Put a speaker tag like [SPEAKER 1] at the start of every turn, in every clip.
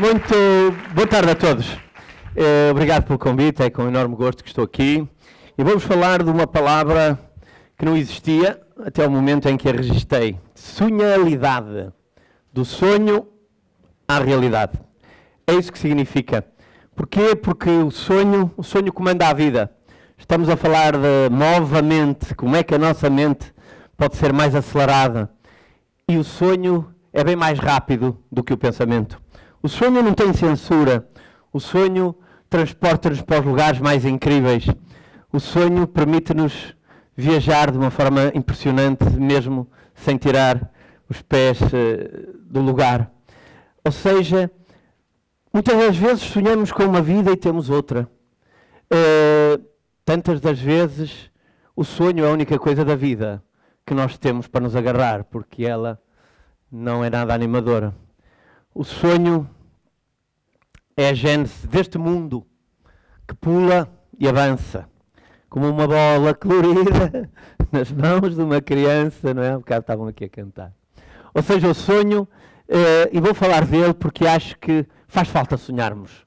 [SPEAKER 1] Muito boa tarde a todos. Eh, obrigado pelo convite, é com enorme gosto que estou aqui. E vamos falar de uma palavra que não existia até o momento em que a registrei. Sonhalidade. Do sonho à realidade. É isso que significa. Porquê? Porque o sonho, o sonho comanda a vida. Estamos a falar de novamente como é que a nossa mente pode ser mais acelerada. E o sonho é bem mais rápido do que o pensamento. O sonho não tem censura. O sonho transporta-nos para os lugares mais incríveis. O sonho permite-nos viajar de uma forma impressionante, mesmo sem tirar os pés uh, do lugar. Ou seja, muitas das vezes sonhamos com uma vida e temos outra. Uh, tantas das vezes o sonho é a única coisa da vida que nós temos para nos agarrar, porque ela não é nada animadora. O sonho é a gênese deste mundo que pula e avança, como uma bola colorida nas mãos de uma criança, não é? Um bocado estavam aqui a cantar. Ou seja, o sonho, uh, e vou falar dele porque acho que faz falta sonharmos.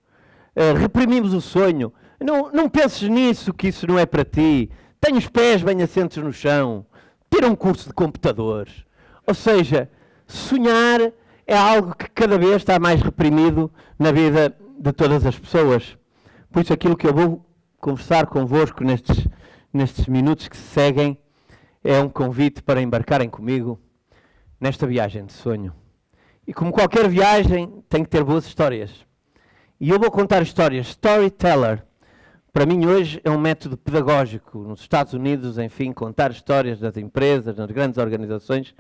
[SPEAKER 1] Uh, reprimimos o sonho. Não, não penses nisso, que isso não é para ti. Tenha os pés bem assentos no chão. Tira um curso de computadores. Ou seja, sonhar é algo que cada vez está mais reprimido na vida de todas as pessoas. Por isso, aquilo que eu vou conversar convosco nestes, nestes minutos que se seguem é um convite para embarcarem comigo nesta viagem de sonho. E como qualquer viagem, tem que ter boas histórias. E eu vou contar histórias. Storyteller, para mim hoje é um método pedagógico. Nos Estados Unidos, enfim, contar histórias das empresas, das grandes organizações,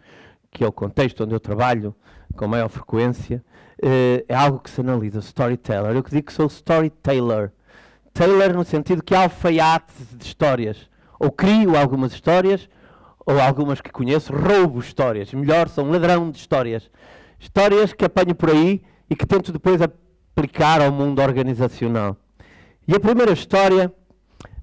[SPEAKER 1] que é o contexto onde eu trabalho com maior frequência, uh, é algo que se analisa. Storyteller. Eu que digo que sou storyteller. Taylor no sentido que alfaiate de histórias. Ou crio algumas histórias, ou algumas que conheço, roubo histórias. Melhor, sou um ladrão de histórias. Histórias que apanho por aí e que tento depois aplicar ao mundo organizacional. E a primeira história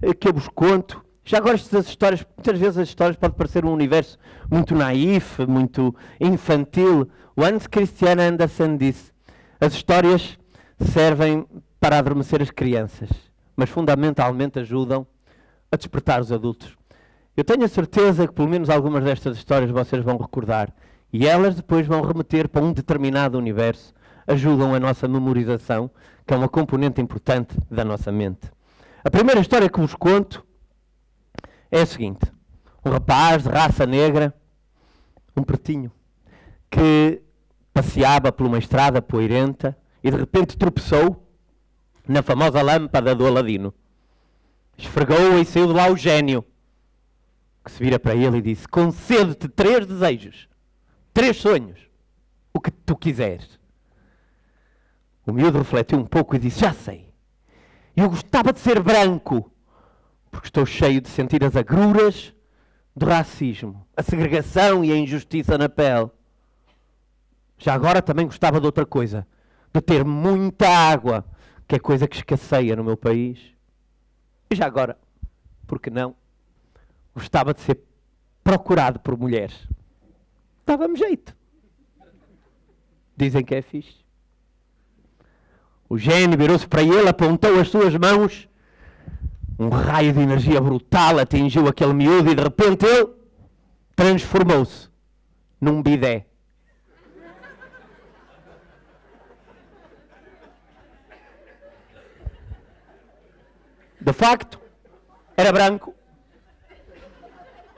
[SPEAKER 1] eh, que eu vos conto, já agora estas histórias, muitas vezes as histórias podem parecer um universo muito naif, muito infantil. O Hans Christian Andersen disse: as histórias servem para adormecer as crianças, mas fundamentalmente ajudam a despertar os adultos. Eu tenho a certeza que pelo menos algumas destas histórias vocês vão recordar e elas depois vão remeter para um determinado universo, ajudam a nossa memorização, que é uma componente importante da nossa mente. A primeira história que vos conto é a seguinte: um rapaz de raça negra, um pretinho, que passeava por uma estrada poeirenta e de repente tropeçou na famosa lâmpada do Aladino. Esfregou-a e saiu de lá o gênio que se vira para ele e disse: Concedo-te três desejos, três sonhos, o que tu quiseres. O miúdo refletiu um pouco e disse: Já sei. Eu gostava de ser branco, porque estou cheio de sentir as agruras do racismo, a segregação e a injustiça na pele. Já agora também gostava de outra coisa, de ter muita água, que é coisa que escasseia no meu país. E já agora, por que não? gostava de ser procurado por mulheres. Dava-me jeito. Dizem que é fixe. O gênio virou-se para ele, apontou as suas mãos. Um raio de energia brutal atingiu aquele miúdo e de repente ele transformou-se num bidé. De facto, era branco,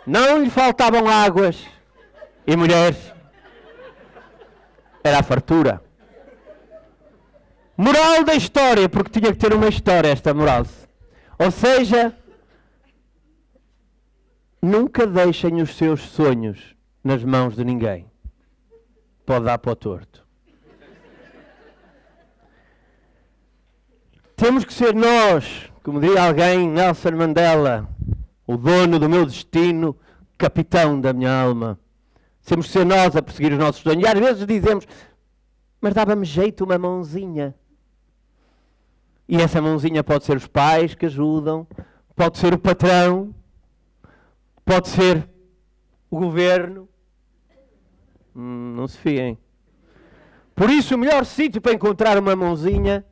[SPEAKER 1] não lhe faltavam águas e mulheres. Era a fartura. Moral da história, porque tinha que ter uma história esta moral. Ou seja, nunca deixem os seus sonhos nas mãos de ninguém. Pode dar para o torto. Temos que ser nós, como diria alguém, Nelson Mandela, o dono do meu destino, capitão da minha alma. Temos que ser nós a perseguir os nossos sonhos. E às vezes dizemos, mas dava-me jeito uma mãozinha. E essa mãozinha pode ser os pais que ajudam, pode ser o patrão, pode ser o governo. Hum, não se fiem. Por isso, o melhor sítio para encontrar uma mãozinha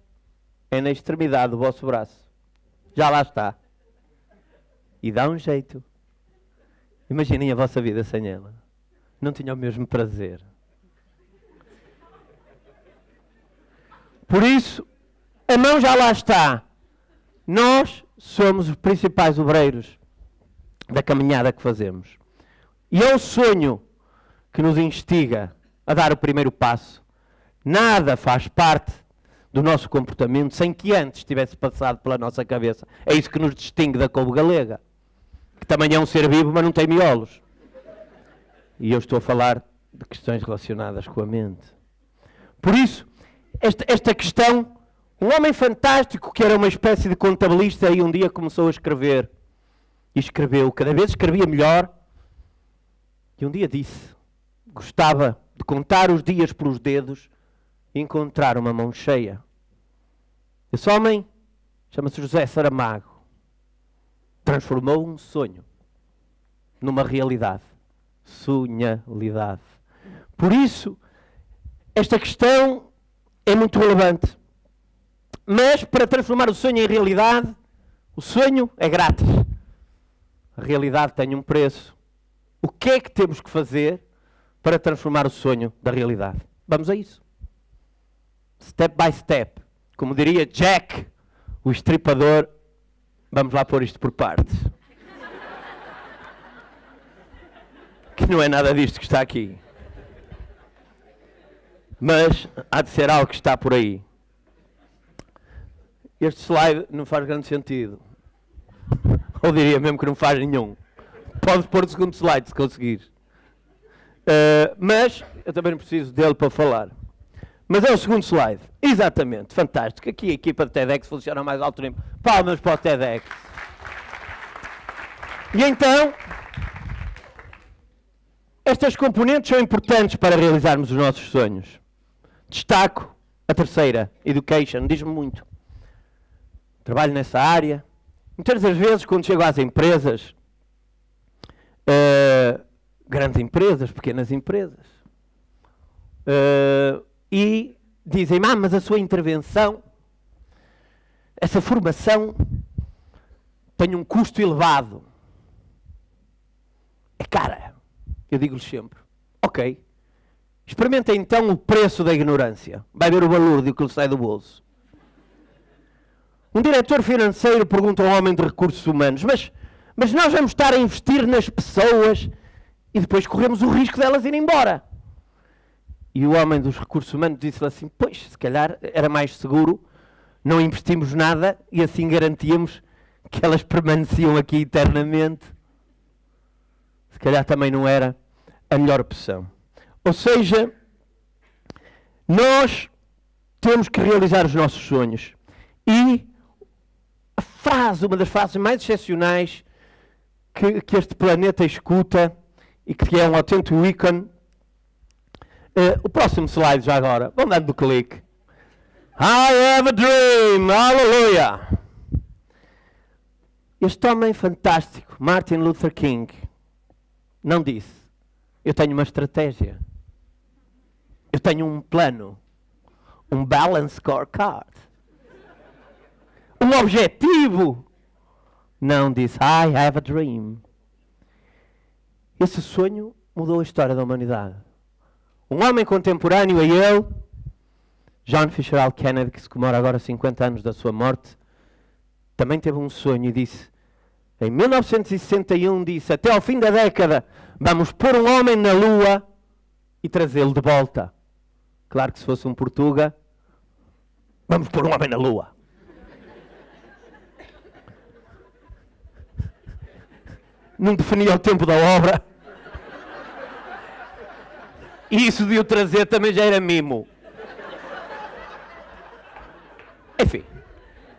[SPEAKER 1] é na extremidade do vosso braço. Já lá está. E dá um jeito. Imaginem a vossa vida sem ela. Não tinha o mesmo prazer. Por isso, a mão já lá está. Nós somos os principais obreiros da caminhada que fazemos. E é o sonho que nos instiga a dar o primeiro passo. Nada faz parte do nosso comportamento sem que antes tivesse passado pela nossa cabeça. É isso que nos distingue da couve galega, que também é um ser vivo, mas não tem miolos. E eu estou a falar de questões relacionadas com a mente. Por isso, esta, esta questão, um homem fantástico que era uma espécie de contabilista e um dia começou a escrever. E escreveu, cada vez escrevia melhor. E um dia disse: gostava de contar os dias pelos dedos encontrar uma mão cheia. Esse homem chama-se José Saramago. Transformou um sonho numa realidade. Sonhalidade. Por isso, esta questão é muito relevante. Mas para transformar o sonho em realidade, o sonho é grátis. A realidade tem um preço. O que é que temos que fazer para transformar o sonho da realidade? Vamos a isso step by step. Como diria Jack, o estripador, vamos lá pôr isto por partes. que não é nada disto que está aqui. Mas há de ser algo que está por aí. Este slide não faz grande sentido. Ou diria mesmo que não faz nenhum. Pode pôr o segundo slide se conseguir. Uh, mas eu também não preciso dele para falar. Mas é o segundo slide. Exatamente, fantástico. Aqui a equipa de TEDx funciona mais alto tempo. Palmas para o TEDx. E então, estas componentes são importantes para realizarmos os nossos sonhos. Destaco a terceira, education, diz-me muito. Trabalho nessa área. Muitas das vezes, quando chego às empresas, uh, grandes empresas, pequenas empresas, uh, e dizem, ah, mas a sua intervenção, essa formação tem um custo elevado. É cara. Eu digo-lhes sempre, ok, experimentem então o preço da ignorância. Vai ver o valor do que lhe sai do bolso. Um diretor financeiro pergunta a um homem de recursos humanos, mas, mas nós vamos estar a investir nas pessoas e depois corremos o risco delas irem embora. E o homem dos recursos humanos disse-lhe assim: Pois, se calhar era mais seguro, não investimos nada e assim garantíamos que elas permaneciam aqui eternamente. Se calhar também não era a melhor opção. Ou seja, nós temos que realizar os nossos sonhos. E frase, uma das frases mais excepcionais que, que este planeta escuta e que é um autêntico ícone Uh, o próximo slide já agora. Vamos dar do clique. I have a dream. Aleluia. Este homem fantástico, Martin Luther King, não disse: Eu tenho uma estratégia. Eu tenho um plano. Um balance scorecard. Um objetivo. Não disse: I have a dream. Esse sonho mudou a história da humanidade. Um homem contemporâneo a ele, John Fitzgerald Kennedy, que se comemora agora 50 anos da sua morte, também teve um sonho e disse, em 1961 disse, até ao fim da década, vamos pôr um homem na lua e trazê-lo de volta. Claro que se fosse um Portuga, vamos pôr um homem na lua. Não definia o tempo da obra. E isso de o trazer também já era mimo. Enfim.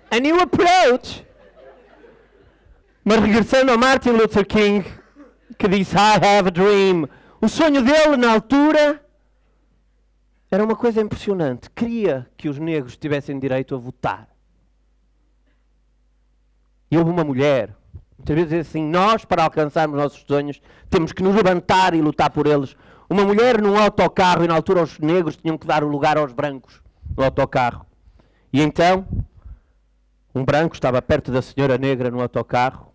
[SPEAKER 1] A new approach. Mas regressando a Martin Luther King, que disse I have a dream. O sonho dele na altura era uma coisa impressionante. Queria que os negros tivessem direito a votar. E houve uma mulher, muitas vezes assim, nós para alcançarmos nossos sonhos temos que nos levantar e lutar por eles uma mulher num autocarro, e na altura os negros tinham que dar o lugar aos brancos no autocarro. E então, um branco estava perto da senhora negra no autocarro,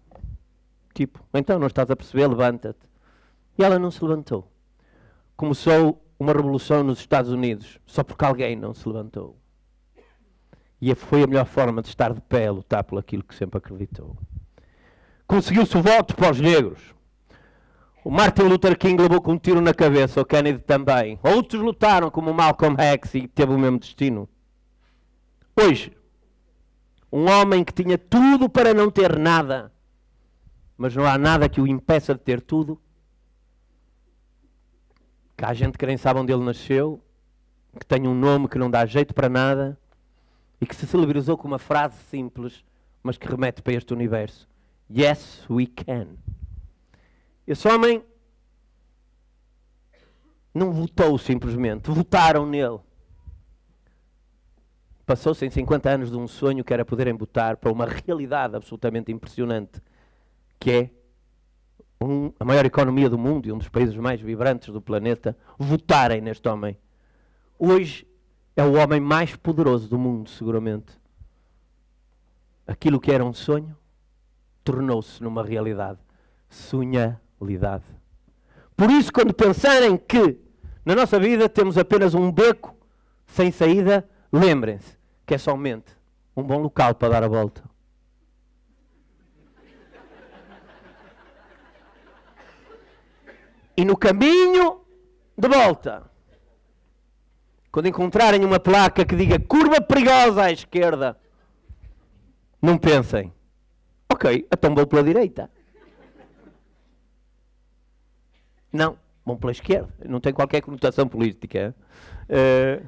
[SPEAKER 1] tipo, então não estás a perceber, levanta-te. E ela não se levantou. Começou uma revolução nos Estados Unidos, só porque alguém não se levantou. E foi a melhor forma de estar de pé, lutar por aquilo que sempre acreditou. Conseguiu-se voto para os negros. O Martin Luther King levou com um tiro na cabeça, o Kennedy também. Outros lutaram, como o Malcolm X, e teve o mesmo destino. Hoje, um homem que tinha tudo para não ter nada, mas não há nada que o impeça de ter tudo. Que há gente que nem sabe onde ele nasceu, que tem um nome que não dá jeito para nada e que se celebrizou com uma frase simples, mas que remete para este universo: Yes, we can. Esse homem não votou simplesmente, votaram nele. Passou-se em 50 anos de um sonho que era poderem votar para uma realidade absolutamente impressionante, que é um, a maior economia do mundo e um dos países mais vibrantes do planeta, votarem neste homem. Hoje é o homem mais poderoso do mundo, seguramente. Aquilo que era um sonho tornou-se numa realidade. Sonhalidade. Por isso, quando pensarem que na nossa vida temos apenas um beco sem saída, lembrem-se que é somente um bom local para dar a volta. E no caminho de volta, quando encontrarem uma placa que diga curva perigosa à esquerda, não pensem, ok, então vou pela direita. Não, vão pela esquerda. Não tem qualquer conotação política. Uh,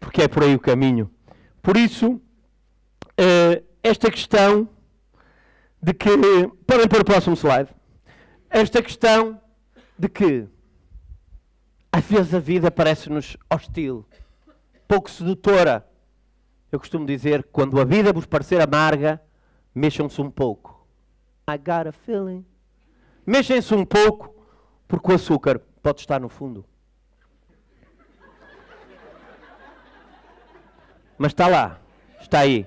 [SPEAKER 1] porque é por aí o caminho. Por isso, uh, esta questão de que. Podem pôr o próximo slide. Esta questão de que às vezes a vida parece-nos hostil, pouco sedutora. Eu costumo dizer, quando a vida vos parecer amarga, mexam-se um pouco. I got a feeling. Mexem-se um pouco, porque o açúcar pode estar no fundo. Mas está lá, está aí.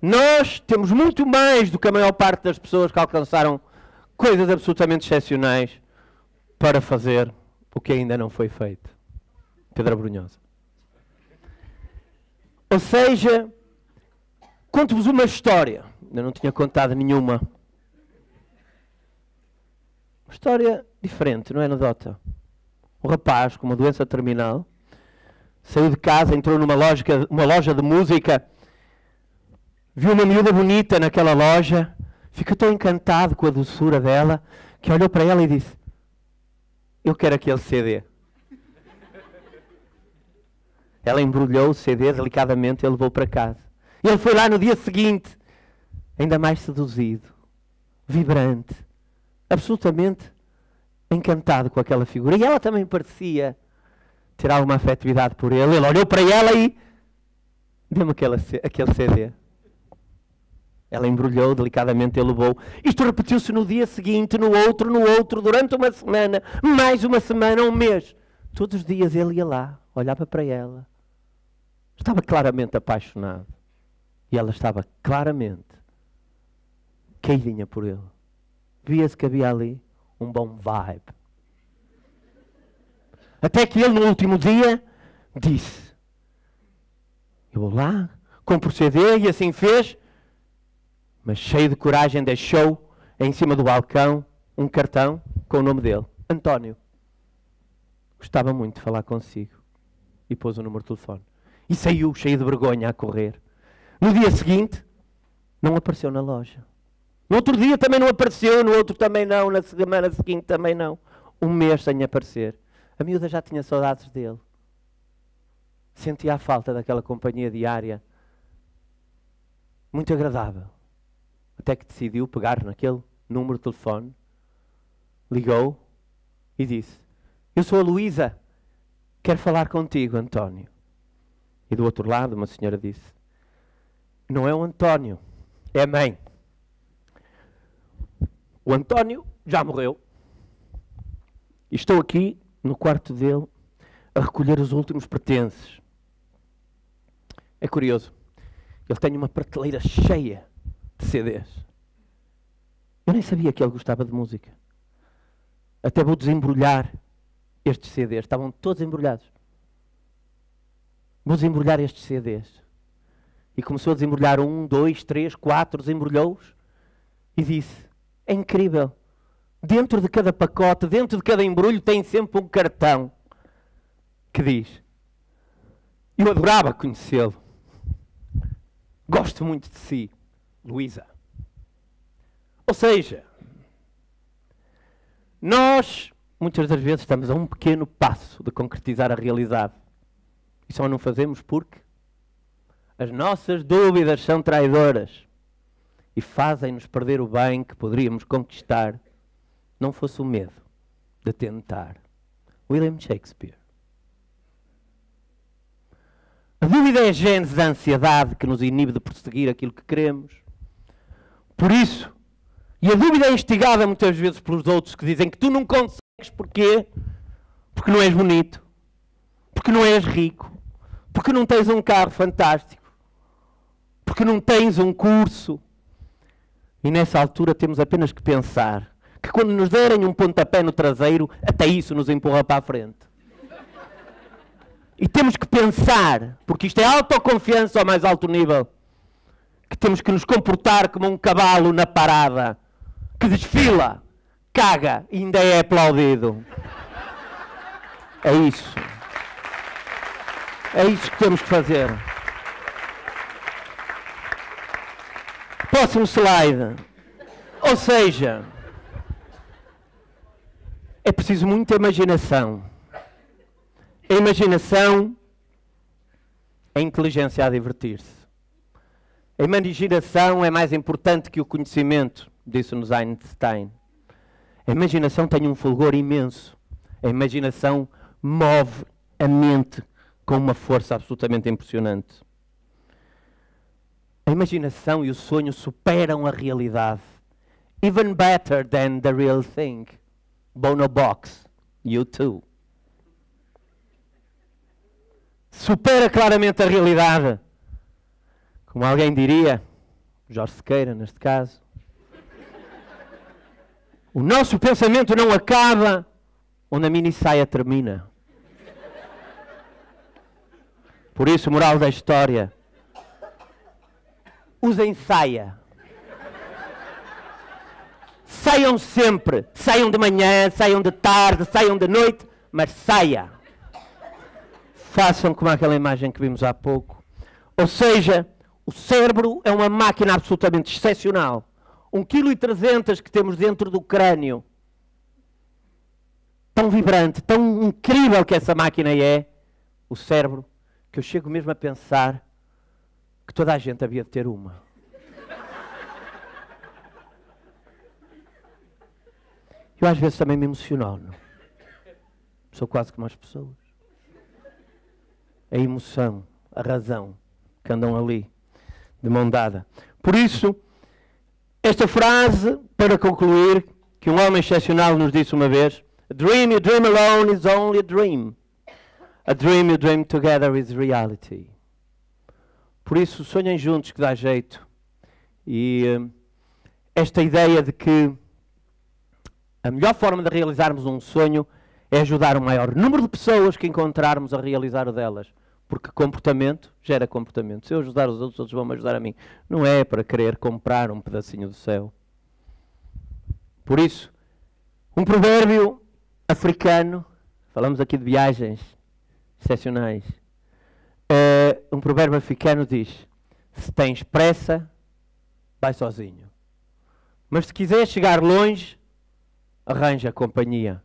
[SPEAKER 1] Nós temos muito mais do que a maior parte das pessoas que alcançaram coisas absolutamente excepcionais para fazer o que ainda não foi feito. Pedra Brunhosa. Ou seja, conto-vos uma história. Ainda não tinha contado nenhuma. Uma história diferente, não é anedota. Um rapaz com uma doença terminal saiu de casa, entrou numa loja, uma loja de música, viu uma miúda bonita naquela loja, ficou tão encantado com a doçura dela que olhou para ela e disse: eu quero aquele CD. Ela embrulhou o CD delicadamente e levou para casa. Ele foi lá no dia seguinte, ainda mais seduzido, vibrante, absolutamente encantado com aquela figura. E ela também parecia ter alguma afetividade por ele. Ele olhou para ela e deu-me aquele CD. Ela embrulhou delicadamente e levou. Isto repetiu-se no dia seguinte, no outro, no outro, durante uma semana, mais uma semana, um mês. Todos os dias ele ia lá, olhava para ela. Estava claramente apaixonado. E ela estava claramente caidinha por ele. Via-se que havia ali um bom vibe. Até que ele, no último dia, disse: Eu vou lá, compro o CD, e assim fez mas cheio de coragem, deixou em cima do balcão um cartão com o nome dele, António. Gostava muito de falar consigo. E pôs o número de telefone. E saiu cheio de vergonha a correr. No dia seguinte, não apareceu na loja. No outro dia também não apareceu, no outro também não, na semana seguinte também não. Um mês sem aparecer. A miúda já tinha saudades dele. Sentia a falta daquela companhia diária. Muito agradável. Até que decidiu pegar naquele número de telefone, ligou e disse: Eu sou a Luísa, quero falar contigo, António. E do outro lado, uma senhora disse: Não é o António, é a mãe. O António já morreu. E estou aqui no quarto dele a recolher os últimos pertences. É curioso. Ele tem uma prateleira cheia de CDs. Eu nem sabia que ele gostava de música. Até vou desembrulhar estes CDs. Estavam todos embrulhados. Vou desembrulhar estes CDs. E começou a desembrulhar um, dois, três, quatro, desembrulhou-os e disse: É incrível. Dentro de cada pacote, dentro de cada embrulho, tem sempre um cartão que diz: Eu adorava conhecê-lo. Gosto muito de si, Luísa. Ou seja, nós muitas das vezes estamos a um pequeno passo de concretizar a realidade. E só não fazemos porque as nossas dúvidas são traidoras e fazem-nos perder o bem que poderíamos conquistar, não fosse o medo de tentar. William Shakespeare. A dúvida é a gênese da ansiedade que nos inibe de prosseguir aquilo que queremos. Por isso, e a dúvida é instigada muitas vezes pelos outros que dizem que tu não consegues porquê? Porque não és bonito, porque não és rico, porque não tens um carro fantástico, porque não tens um curso. E nessa altura temos apenas que pensar que quando nos derem um pontapé no traseiro, até isso nos empurra para a frente. E temos que pensar, porque isto é autoconfiança ao mais alto nível, que temos que nos comportar como um cavalo na parada, que desfila, caga e ainda é aplaudido. É isso. É isso que temos que fazer. Próximo slide. Ou seja, é preciso muita imaginação a imaginação, a inteligência a divertir-se. A imaginação é mais importante que o conhecimento, disse-nos Einstein. A imaginação tem um fulgor imenso. A imaginação move a mente com uma força absolutamente impressionante. A imaginação e o sonho superam a realidade. Even better than the real thing. Bono Box, you too supera claramente a realidade. Como alguém diria, Jorge Sequeira, neste caso. O nosso pensamento não acaba onde a mini saia termina. Por isso, moral da história: usem saia. Saiam sempre. Saiam de manhã, saiam de tarde, saiam de noite, mas saia façam como aquela imagem que vimos há pouco. Ou seja, o cérebro é uma máquina absolutamente excepcional. 1,3 kg que temos dentro do crânio. Tão vibrante, tão incrível que essa máquina é, o cérebro, que eu chego mesmo a pensar que toda a gente havia de ter uma. Eu às vezes também me emociono. Sou quase como as pessoas a emoção, a razão que andam ali de mão dada. Por isso, esta frase, para concluir, que um homem excepcional nos disse uma vez: A dream you dream alone is only a dream. A dream you dream together is reality. Por isso, sonhem juntos que dá jeito. E uh, esta ideia de que a melhor forma de realizarmos um sonho é ajudar o maior número de pessoas que encontrarmos a realizar o delas. Porque comportamento gera comportamento. Se eu ajudar os outros, os outros vão me ajudar a mim. Não é para querer comprar um pedacinho do céu. Por isso, um provérbio africano, falamos aqui de viagens excepcionais. Uh, um provérbio africano diz: Se tens pressa, vai sozinho. Mas se quiser chegar longe, arranja companhia.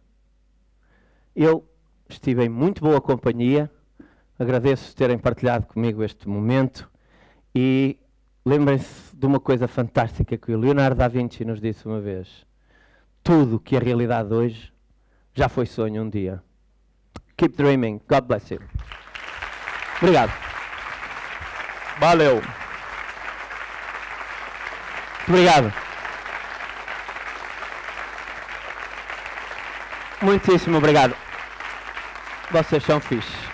[SPEAKER 1] Eu estive em muito boa companhia Agradeço terem partilhado comigo este momento e lembrem-se de uma coisa fantástica que o Leonardo da Vinci nos disse uma vez. Tudo que é realidade hoje já foi sonho um dia. Keep dreaming. God bless you. Obrigado. Valeu. Obrigado. Muitíssimo obrigado. Vocês são fixes.